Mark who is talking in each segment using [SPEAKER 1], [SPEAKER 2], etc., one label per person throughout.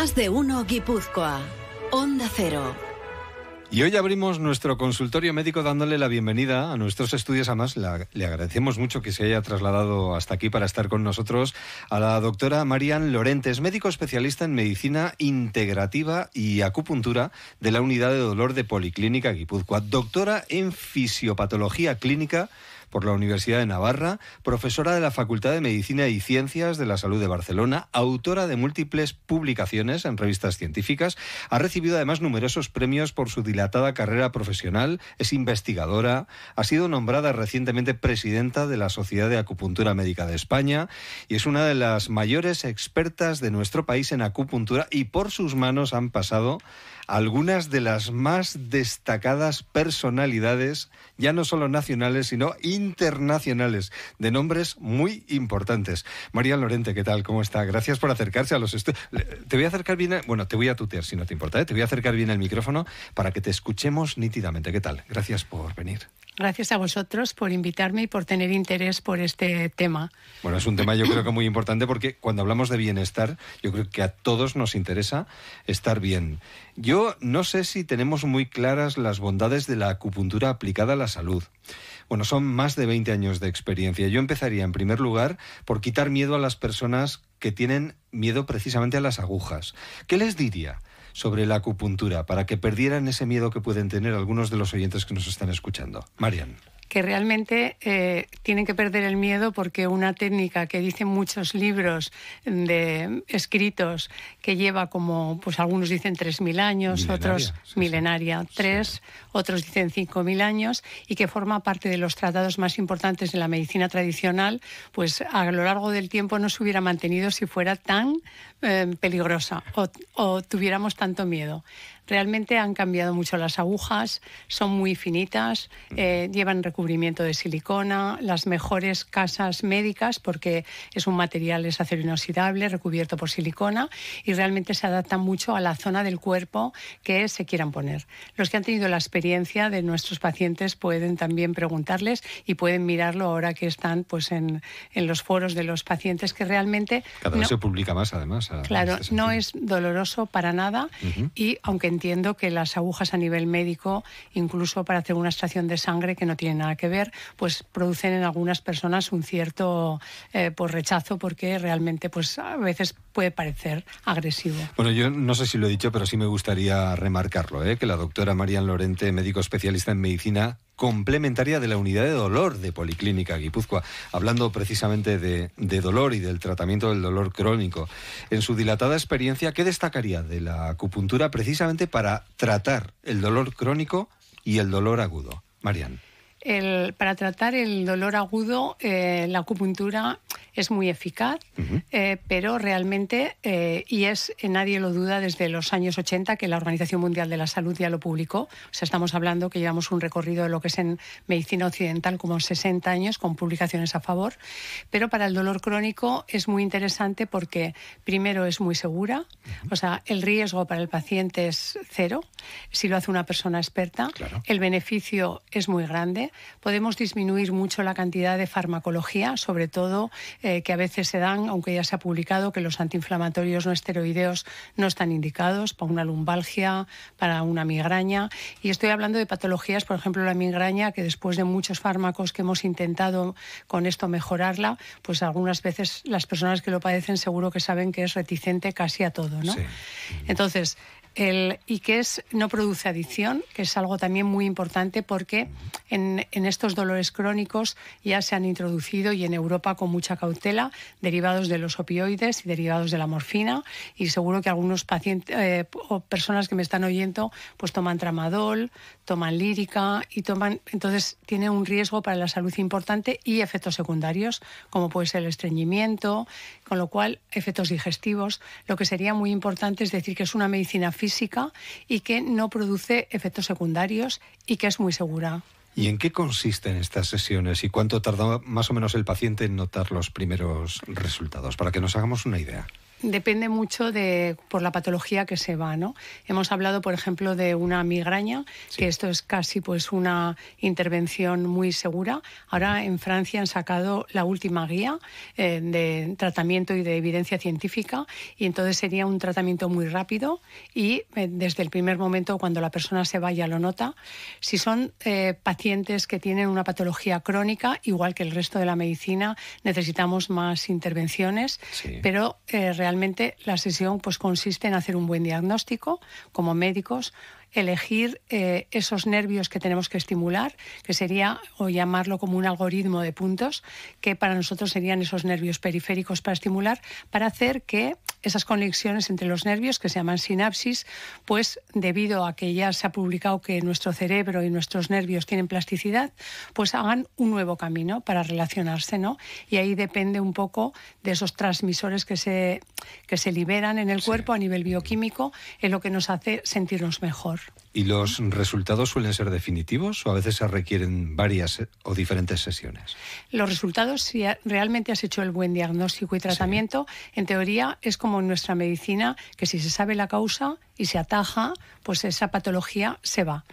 [SPEAKER 1] Más de uno Guipúzcoa. Onda Cero.
[SPEAKER 2] Y hoy abrimos nuestro consultorio médico dándole la bienvenida a nuestros estudios. Además, le agradecemos mucho que se haya trasladado hasta aquí para estar con nosotros a la doctora Marian Lorentes, médico especialista en medicina integrativa y acupuntura de la unidad de dolor de Policlínica Guipúzcoa. Doctora en fisiopatología clínica por la Universidad de Navarra, profesora de la Facultad de Medicina y Ciencias de la Salud de Barcelona, autora de múltiples publicaciones en revistas científicas, ha recibido además numerosos premios por su dilatada carrera profesional, es investigadora, ha sido nombrada recientemente presidenta de la Sociedad de Acupuntura Médica de España y es una de las mayores expertas de nuestro país en acupuntura y por sus manos han pasado algunas de las más destacadas personalidades, ya no solo nacionales, sino internacionales, de nombres muy importantes. María Lorente, ¿qué tal? ¿Cómo está? Gracias por acercarse a los estudios. Te voy a acercar bien, bueno, te voy a tutear si no te importa, ¿eh? te voy a acercar bien el micrófono para que te escuchemos nítidamente. ¿Qué tal? Gracias por venir.
[SPEAKER 3] Gracias a vosotros por invitarme y por tener interés por este tema.
[SPEAKER 2] Bueno, es un tema yo creo que muy importante porque cuando hablamos de bienestar, yo creo que a todos nos interesa estar bien. Yo no sé si tenemos muy claras las bondades de la acupuntura aplicada a la salud. Bueno, son más de 20 años de experiencia. Yo empezaría en primer lugar por quitar miedo a las personas que tienen miedo precisamente a las agujas. ¿Qué les diría? sobre la acupuntura para que perdieran ese miedo que pueden tener algunos de los oyentes que nos están escuchando. Marian
[SPEAKER 3] que realmente eh, tienen que perder el miedo porque una técnica que dicen muchos libros de escritos que lleva como, pues algunos dicen 3.000 años, otros milenaria, tres, otros dicen 5.000 años y que forma parte de los tratados más importantes de la medicina tradicional, pues a lo largo del tiempo no se hubiera mantenido si fuera tan eh, peligrosa o tuviéramos tanto miedo. Realmente han cambiado mucho las agujas, son muy finitas, eh, llevan recubrimiento de silicona, las mejores casas médicas porque es un material es acero inoxidable recubierto por silicona y realmente se adaptan mucho a la zona del cuerpo que se quieran poner. Los que han tenido la experiencia de nuestros pacientes pueden también preguntarles y pueden mirarlo ahora que están pues en, los foros de los pacientes que realmente
[SPEAKER 2] cada vez se publica más además.
[SPEAKER 3] Claro, este no es doloroso para nada y aunque entiendo que las agujas a nivel médico, incluso para hacer una extracción de sangre que no tiene nada que ver, pues producen en algunas personas un cierto eh, pues rechazo porque realmente pues a veces puede parecer agresivo.
[SPEAKER 2] Bueno, yo no sé si lo he dicho, pero sí me gustaría remarcarlo, ¿eh? que la doctora Marian Lorente, médico especialista en medicina complementaria de la unidad de dolor de Policlínica Guipúzcoa, hablando precisamente de, dolor y del tratamiento del dolor crónico. En su dilatada experiencia, ¿qué destacaría de la acupuntura precisamente para tratar el dolor crónico y el dolor agudo? Marian
[SPEAKER 3] para tratar el dolor agudo, eh, la acupuntura es muy eficaz, eh, pero realmente, eh, y es, nadie lo duda desde los años 80, que la Organización Mundial de la Salud ya lo publicó. O sea, estamos hablando que llevamos un recorrido de lo que es en medicina occidental como 60 años, con publicaciones a favor. Pero para el dolor crónico es muy interesante porque, primero, es muy segura. O sea, el riesgo para el paciente es cero si lo hace una persona experta. El beneficio es muy grande podemos disminuir mucho la cantidad de farmacología, sobre todo eh, que a veces se dan, aunque ya se ha publicado que los antiinflamatorios no esteroideos no están indicados para una lumbalgia, para una migraña. Y estoy hablando de patologías, por ejemplo, la migraña, que después de muchos fármacos que hemos intentado con esto mejorarla, pues algunas veces las personas que lo padecen seguro que saben que es reticente casi a todo, ¿no? Entonces, y que es, no produce adicción, que es algo también muy importante porque en, estos dolores crónicos ya se han introducido y en Europa con mucha cautela derivados de los opioides y derivados de la morfina. Y seguro que algunos pacientes eh, o personas que me están oyendo pues toman tramadol, toman lírica y toman entonces tiene un riesgo para la salud importante y efectos secundarios como puede ser el estreñimiento, con lo cual efectos digestivos. Lo que sería muy importante es decir que es una medicina física y que no produce efectos secundarios y que es muy segura.
[SPEAKER 2] ¿Y en qué consisten estas sesiones y cuánto tarda más o menos el paciente en notar los primeros resultados? Para que nos hagamos una idea.
[SPEAKER 3] Depende mucho de por la patología que se va, ¿no? Hemos hablado, por ejemplo, de una migraña, que esto es casi pues una intervención muy segura. Ahora en Francia han sacado la última guía eh, de tratamiento y de evidencia científica y entonces sería un tratamiento muy rápido y eh, desde el primer momento cuando la persona se vaya lo nota. Si son eh, pacientes que tienen una patología crónica, igual que el resto de la medicina, necesitamos más intervenciones, pero realmente la sesión pues consiste en hacer un buen diagnóstico como médicos, elegir eh, esos nervios que tenemos que estimular, que sería, o llamarlo como un algoritmo de puntos, que para nosotros serían esos nervios periféricos para estimular, para hacer que esas conexiones entre los nervios, que se llaman sinapsis, pues debido a que ya se ha publicado que nuestro cerebro y nuestros nervios tienen plasticidad, pues hagan un nuevo camino para relacionarse, ¿no? Y ahí depende un poco de esos transmisores que se, que se liberan en el cuerpo a nivel bioquímico, es lo que nos hace sentirnos mejor.
[SPEAKER 2] ¿Y los resultados suelen ser definitivos o a veces se requieren varias o diferentes sesiones?
[SPEAKER 3] Los resultados, si realmente has hecho el buen diagnóstico y tratamiento, en teoría es como en nuestra medicina, que si se sabe la causa y se ataja, pues esa patología se va.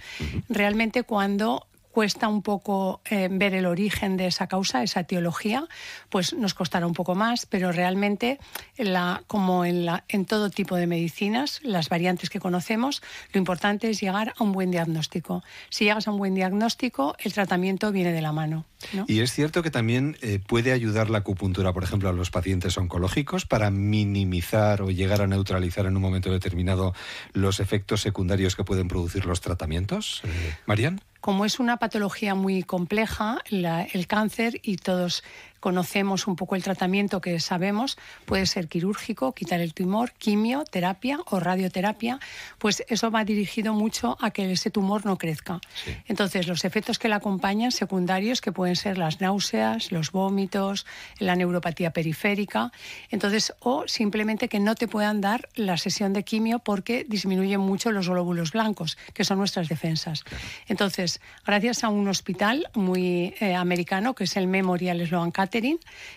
[SPEAKER 3] Realmente cuando cuesta un poco eh, ver el origen de esa causa, esa etiología, pues nos costará un poco más, pero realmente, como en, la, en todo tipo de medicinas, las variantes que conocemos, lo importante es llegar a un buen diagnóstico. Si llegas a un buen diagnóstico, el tratamiento viene de la mano.
[SPEAKER 2] Y es cierto que también eh, puede ayudar la acupuntura, por ejemplo, a los pacientes oncológicos para minimizar o llegar a neutralizar en un momento determinado los efectos secundarios que pueden producir los tratamientos. Eh,
[SPEAKER 3] como es una patología muy compleja, el cáncer, y todos conocemos un poco el tratamiento que sabemos, puede ser quirúrgico, quitar el tumor, quimioterapia o radioterapia, pues eso va dirigido mucho a que ese tumor no crezca. Entonces, los efectos que le acompañan, secundarios, que pueden ser las náuseas, los vómitos, la neuropatía periférica, entonces, o simplemente que no te puedan dar la sesión de quimio porque disminuyen mucho los glóbulos blancos, que son nuestras defensas. Entonces, gracias a un hospital muy eh, americano, que es el Memorial Sloan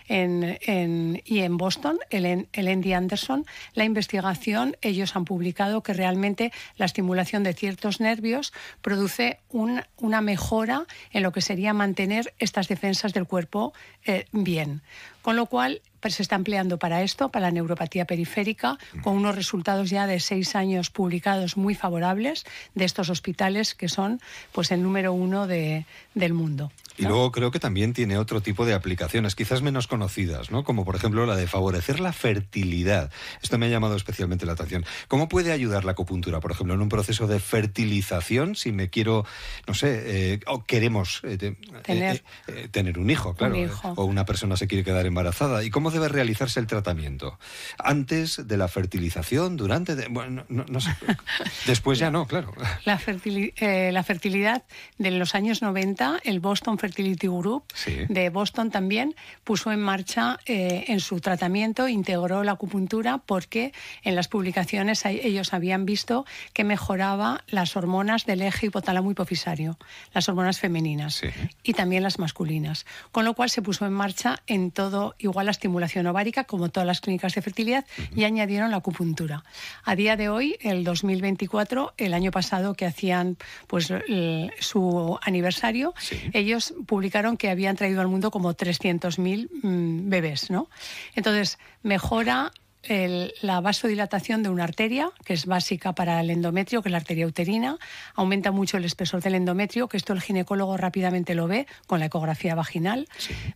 [SPEAKER 3] en, y en Boston, el, el Andy Anderson, la investigación, ellos han publicado que realmente la estimulación de ciertos nervios produce una mejora en lo que sería mantener estas defensas del cuerpo eh, bien. Con lo cual, se está empleando para esto, para la neuropatía periférica, con unos resultados ya de seis años publicados muy favorables de estos hospitales que son pues el número uno de, del mundo.
[SPEAKER 2] Y luego creo que también tiene otro tipo de aplicaciones, quizás menos conocidas, ¿no? Como por ejemplo la de favorecer la fertilidad. Esto me ha llamado especialmente la atención. ¿Cómo puede ayudar la acupuntura, por ejemplo, en un proceso de fertilización si me quiero, no sé, eh, o queremos eh,
[SPEAKER 3] tener.
[SPEAKER 2] Eh, tener. un hijo, claro, o una persona se quiere quedar embarazada? ¿Y cómo debe realizarse el tratamiento? ¿Antes de la fertilización? ¿Durante? bueno, no, sé. Después ya no, claro.
[SPEAKER 3] La, la fertilidad de los años 90, el Boston Fertility Group de Boston también puso en marcha eh, en su tratamiento, integró la acupuntura porque en las publicaciones ellos habían visto que mejoraba las hormonas del eje hipotálamo hipofisario, las hormonas femeninas y también las masculinas. Con lo cual se puso en marcha en todo, igual la estimulación ovárica, como todas las clínicas de fertilidad, y añadieron la acupuntura. A día de hoy, el 2024, el año pasado que hacían pues su aniversario, ellos publicaron que habían traído al mundo como 300.000 mm, bebés, ¿no? Entonces, mejora la vasodilatación de una arteria, que es básica para el endometrio, que es la arteria uterina, aumenta mucho el espesor del endometrio, que esto el ginecólogo rápidamente lo ve con la ecografía vaginal,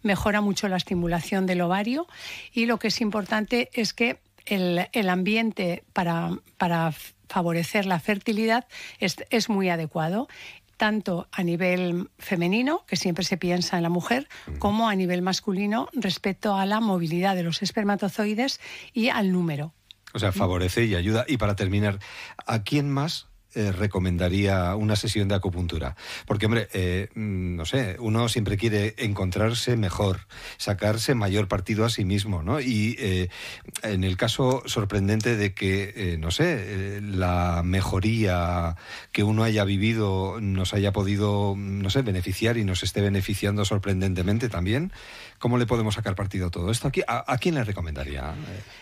[SPEAKER 3] mejora mucho la estimulación del ovario. Y lo que es importante es que el, ambiente para, para favorecer la fertilidad es, es, muy adecuado tanto a nivel femenino, que siempre se piensa en la mujer, como a nivel masculino respecto a la movilidad de los espermatozoides y al número.
[SPEAKER 2] O sea, favorece y ayuda. Y para terminar, ¿a quién más eh, recomendaría una sesión de acupuntura? Porque, hombre, eh, mm, no sé, uno siempre quiere encontrarse mejor, sacarse mayor partido a sí mismo, ¿no? Y eh, en el caso sorprendente de que, no sé, la mejoría que uno haya vivido nos haya podido, no sé, beneficiar y nos esté beneficiando sorprendentemente también, ¿cómo le podemos sacar partido a todo esto? ¿A, a quién le recomendaría?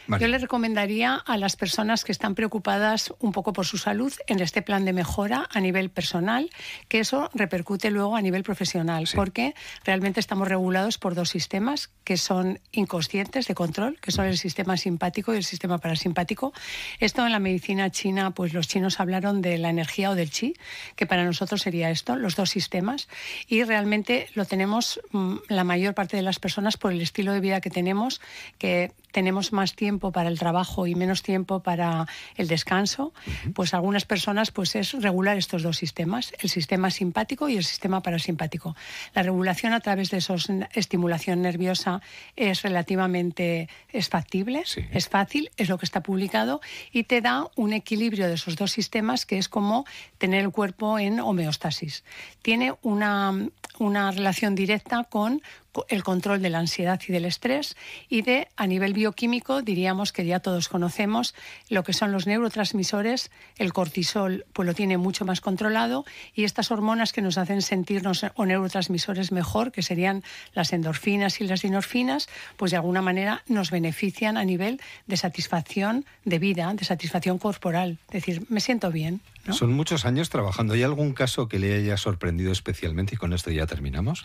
[SPEAKER 3] Yo le recomendaría a las personas que están preocupadas un poco por su salud en este plan de mejora a nivel personal, que eso repercute luego a nivel profesional, porque realmente estamos regulados por dos sistemas que son inconscientes de control, que son el sistema simpático y el sistema parasimpático. Esto en la medicina china, pues los chinos hablaron de la energía o del chi, que para nosotros sería esto, los dos sistemas, y realmente lo tenemos mm, la mayor parte de las personas por el estilo de vida que tenemos, que tenemos más tiempo para el trabajo y menos tiempo para el descanso, pues algunas personas pues es regular estos dos sistemas, el sistema simpático y el sistema parasimpático. La regulación a través de esa estimulación nerviosa es relativamente es factible, es fácil, es lo que está publicado y te da un equilibrio de esos dos sistemas que es como tener el cuerpo en homeostasis. Tiene una, una relación directa con el control de la ansiedad y del estrés y de a nivel bioquímico diríamos que ya todos conocemos lo que son los neurotransmisores el cortisol pues lo tiene mucho más controlado y estas hormonas que nos hacen sentirnos o neurotransmisores mejor que serían las endorfinas y las dinorfinas pues de alguna manera nos benefician a nivel de satisfacción de vida de satisfacción corporal es decir me siento bien
[SPEAKER 2] son muchos años trabajando. ¿Hay algún caso que le haya sorprendido especialmente? Y con esto ya terminamos.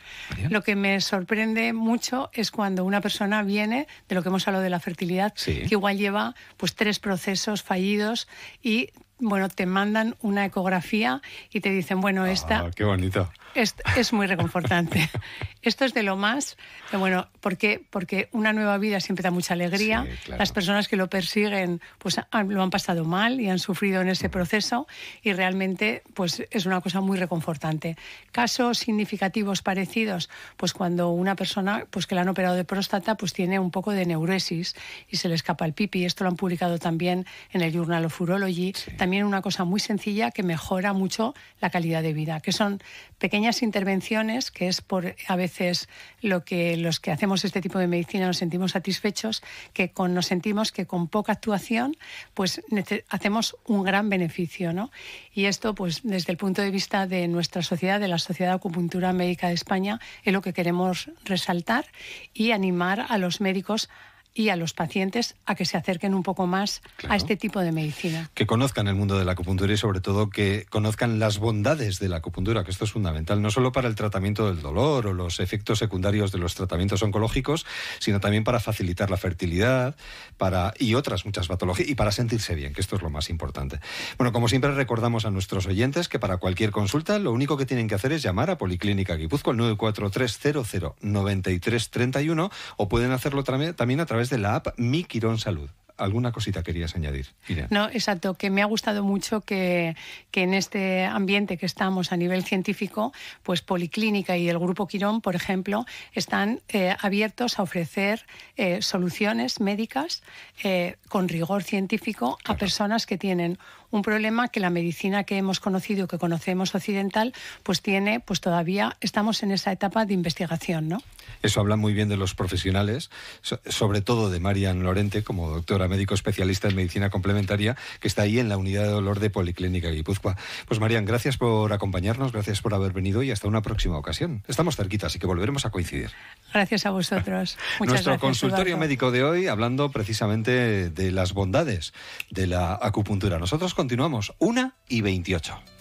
[SPEAKER 3] Lo que me sorprende mucho es cuando una persona viene, de lo que hemos hablado de la fertilidad, que igual lleva pues tres procesos fallidos y bueno, te mandan una ecografía y te dicen, bueno, ah, esta...
[SPEAKER 2] qué bonito.
[SPEAKER 3] Es, es muy reconfortante. Esto es de lo más, bueno, porque, porque una nueva vida siempre da mucha alegría. Las personas que lo persiguen pues lo han pasado mal y han sufrido en ese proceso y realmente pues es una cosa muy reconfortante. Casos significativos parecidos, pues cuando una persona pues que le han operado de próstata pues tiene un poco de neuresis y se le escapa el pipi. Esto lo han publicado también en el Journal of Urology también una cosa muy sencilla que mejora mucho la calidad de vida, que son pequeñas intervenciones, que es por a veces lo que los que hacemos este tipo de medicina nos sentimos satisfechos, que con, nos sentimos que con poca actuación pues hacemos un gran beneficio, ¿no? Y esto pues desde el punto de vista de nuestra sociedad, de la Sociedad de Acupuntura Médica de España, es lo que queremos resaltar y animar a los médicos y a los pacientes a que se acerquen un poco más a este tipo de medicina.
[SPEAKER 2] Que conozcan el mundo de la acupuntura y sobre todo que conozcan las bondades de la acupuntura, que esto es fundamental, no solo para el tratamiento del dolor o los efectos secundarios de los tratamientos oncológicos, sino también para facilitar la fertilidad para, y otras muchas patologías y para sentirse bien, que esto es lo más importante. Bueno, como siempre recordamos a nuestros oyentes que para cualquier consulta lo único que tienen que hacer es llamar a Policlínica Guipúzcoa al 94300 9331 o pueden hacerlo también a través de la app Mi Quirón Salud alguna cosita querías añadir.
[SPEAKER 3] No, exacto, que me ha gustado mucho que, que, en este ambiente que estamos a nivel científico, pues Policlínica y el Grupo Quirón, por ejemplo, están eh, abiertos a ofrecer eh, soluciones médicas eh, con rigor científico a personas que tienen un problema que la medicina que hemos conocido, que conocemos occidental, pues tiene, pues todavía estamos en esa etapa de investigación, ¿no?
[SPEAKER 2] Eso habla muy bien de los profesionales, sobre todo de Marian Lorente, como doctora médico especialista en medicina complementaria, que está ahí en la unidad de dolor de Policlínica Guipúzcoa. Pues Marian, gracias por acompañarnos, gracias por haber venido y hasta una próxima ocasión. Estamos cerquita, así que volveremos a coincidir.
[SPEAKER 3] Gracias a vosotros.
[SPEAKER 2] Nuestro consultorio médico de hoy hablando precisamente de las bondades de la acupuntura. Nosotros continuamos, una y 28.